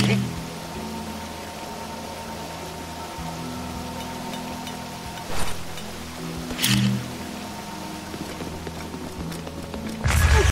Okay.